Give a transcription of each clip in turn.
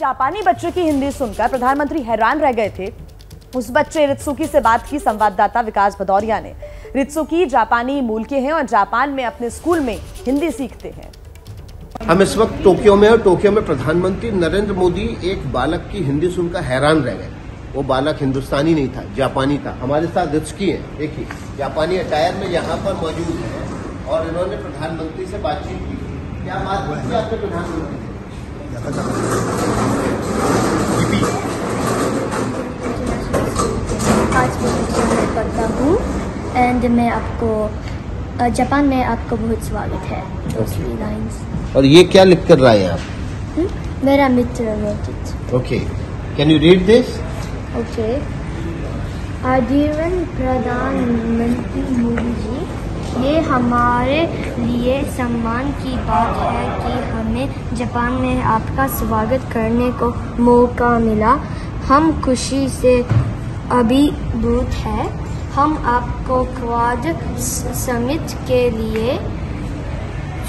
जापानी बच्चे की हिंदी सुनकर प्रधानमंत्री हैरान रह गए थे। उस बच्चे रित्सुकी से बात की संवाददाता विकास भदौरिया ने। रित्सुकी जापानी मूल के हैं और जापान में अपने स्कूल में हिंदी सीखते हैं। हम इस वक्त टोक्यो में और टोक्यो में प्रधानमंत्री नरेंद्र मोदी एक बालक की हिंदी सुनकर हैरान रह गए। वो बालक हिंदुस्तानी नहीं था, जापानी था। हमारे साथ रित्सुकी है, देखिए, जापानी अटायर में यहाँ पर मौजूद है और इन्होंने प्रधानमंत्री से बातचीत की। क्या बात की आपने प्रधानमंत्री आज मैं बच्चे में पढ़ता हूँ। एंड मैं आपको जापान में आपको बहुत स्वागत है। लाइन्स और ये क्या लिख कर रहा है आप? मेरा मित्र okay can you read this okay आजीवन प्रधानमंत्री मोदी जी ये हमारे लिए सम्मान की बात है कि हमें जापान में आपका स्वागत करने को मौका मिला। हम खुशी से अभिभूत हैं। हम आपको क्वाड समिट के लिए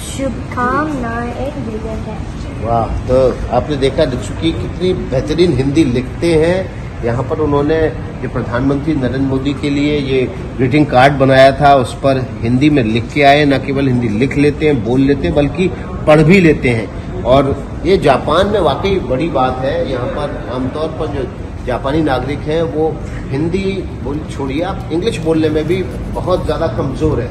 शुभकामनाएँ देते हैं। वाह तो आपने देखा रित्सुकी कितनी बेहतरीन हिंदी लिखते हैं। यहाँ पर उन्होंने ये प्रधानमंत्री नरेंद्र मोदी के लिए ये ग्रीटिंग कार्ड बनाया था। उस पर हिंदी में लिख के आए, न केवल हिंदी लिख लेते हैं, बोल लेते हैं, बल्कि पढ़ भी लेते हैं। और ये जापान में वाकई बड़ी बात है। यहाँ पर आमतौर पर जो जापानी नागरिक हैं वो हिंदी बोल छोड़िए आप इंग्लिश बोलने में भी बहुत ज़्यादा कमज़ोर है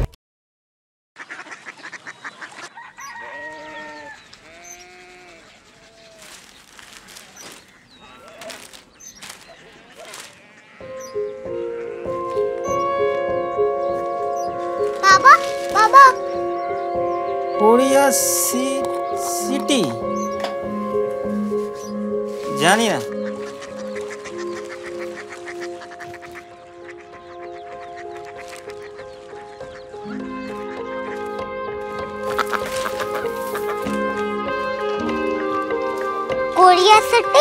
बाबा बाबा কোরিয়া সি সিটি জানি না कोरिया सिटी?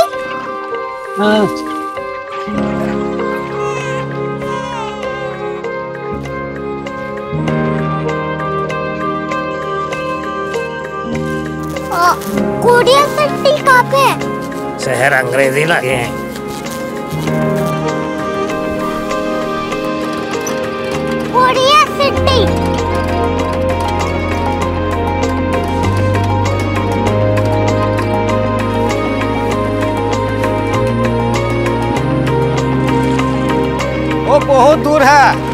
कोरिया सट्टी कहाँ पे? शहर अंग्रेज़ी लगे हैं। बहुत दूर है।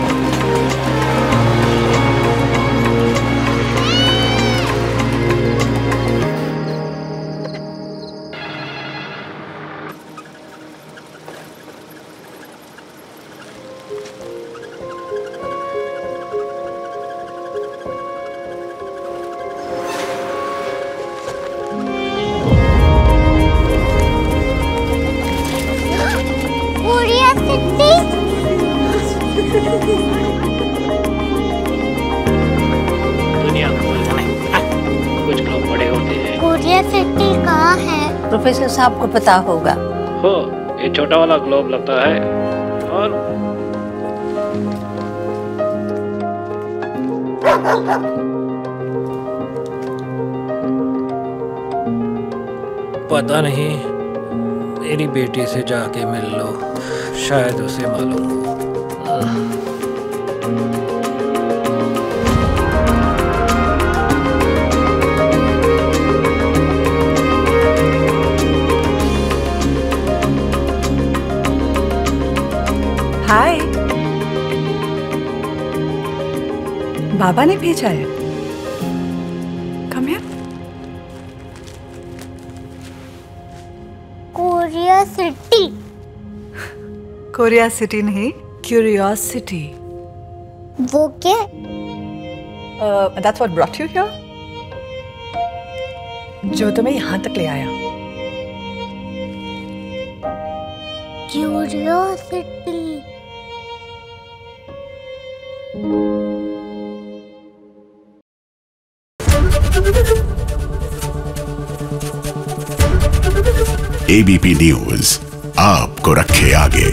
दुनिया को कुछ लोग बड़े होते हैं। कोरिया सिटी कहाँ है? प्रोफेसर साहब को पता होगा। हो ये छोटा वाला ग्लोब लगता है। और पता नहीं मेरी बेटी से जाके मिल लो शायद उसे मालूम हो। हाय। बाबा ने भेजा है। Come here Korea city Korea city नहीं। क्यूरियोसिटी वो क्या? That's what brought you here जो तुम्हें यहाँ तक ले आया। क्यूरियोसिटी एबीपी न्यूज़ आपको रखे आगे।